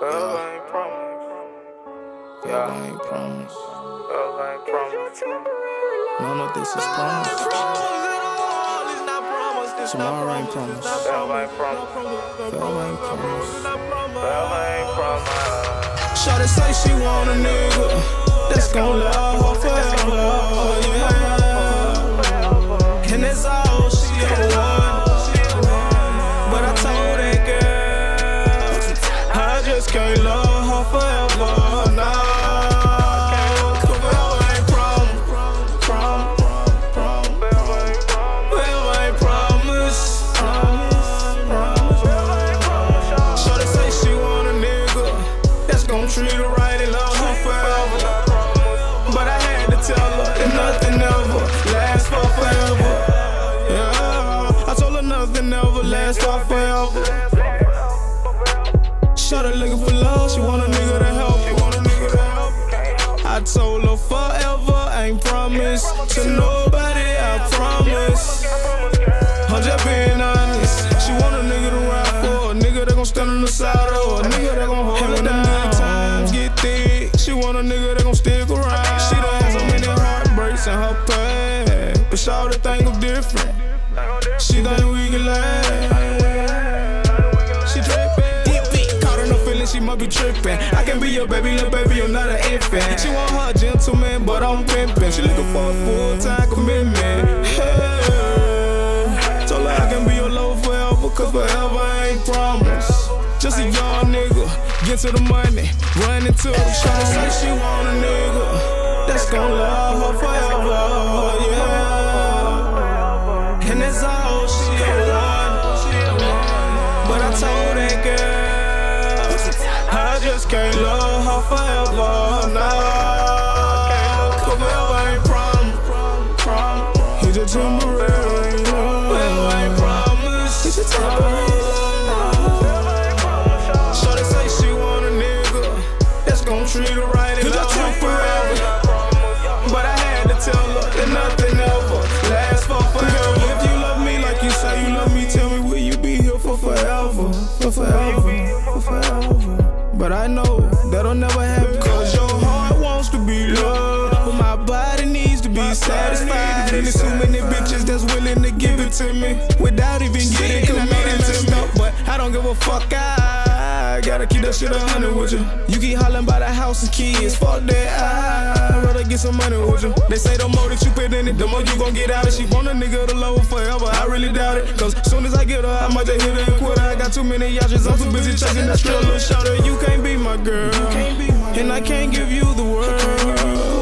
Well, I ain't promise. Yeah, I ain't promise. I ain't promise. No, no, this is promise. Tomorrow ain't promise. I ain't promise. I ain't promise. I ain't promise. Shawty say she want a nigga that's gon' love her can't love her forever, nah. 'Cause well, to nobody. I promise. I'm just being honest. She want a nigga to ride for, a nigga that gon' stand on the side of a nigga that gon' hold her down. When times get thick, she want a nigga that gon' stick around. She done had so many heartbreaks in her past, but shawty think I'm different. She think must be trippin'. I can be your baby, little baby, I'm not an infant. She want her gentleman, but I'm pimpin'. She looking for a full-time commitment. Hey. Told her I can be your love forever, cause forever I ain't promise. Just a young nigga, get to the money, run into the shop. Say she want a nigga that's gon' love her forever, just can't love her forever, nah. Cause well, I ain't prom, prom. He's a temporary love. Well, I ain't promise. He's a temporary love. Shorty say she want a nigga that's gon' treat her right and love her forever. But I had to tell her that nothing ever lasts for forever. Girl, If you love me like you say you love me, tell me will you be here for forever, for forever. But I know that'll never happen. Cause your heart wants to be loved, but my body needs to be satisfied. And there's too many bitches that's willing to give it to me without even getting committed to me. But I don't give a fuck. I gotta keep that shit a hundred with you. You keep hollering about the house and kids. Fuck that. I rather get some money with you. They say the more that you put in it, the more you gon' get out of it. She want a nigga to love her forever. I really doubt it. Cause soon as I get her, I might just hit her got too many yachts. I'm too busy chasing that little shouter. You can't be my girl. And I can't give you the world.